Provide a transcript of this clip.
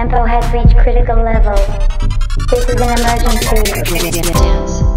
Tempo has reached critical level. This is an emergency.